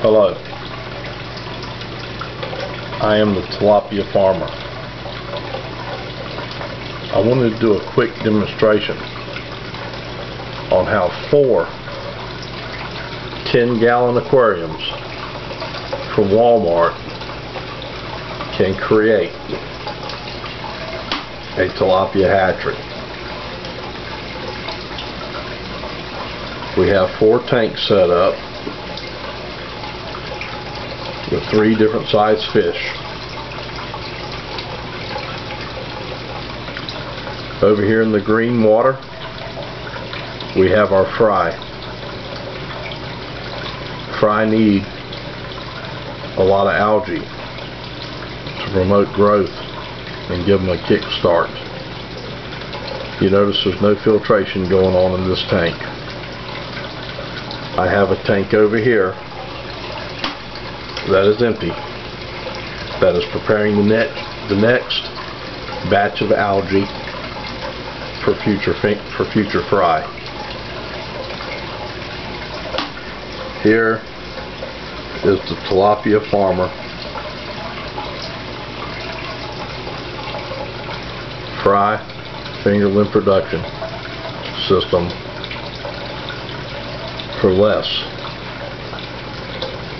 Hello. I am the tilapia farmer. I wanted to do a quick demonstration on how four 10 gallon aquariums from Walmart can create a tilapia hatchery. We have four tanks set up with three different size fish. Over here in the green water, we have our fry. Fry need a lot of algae to promote growth and give them a kick start. You notice there's no filtration going on in this tank. I have a tank over here that is empty. That is preparing the net the next batch of algae for future for future fry. Here is the tilapia farmer. Fry fingerling production system for less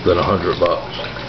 than a hundred bucks.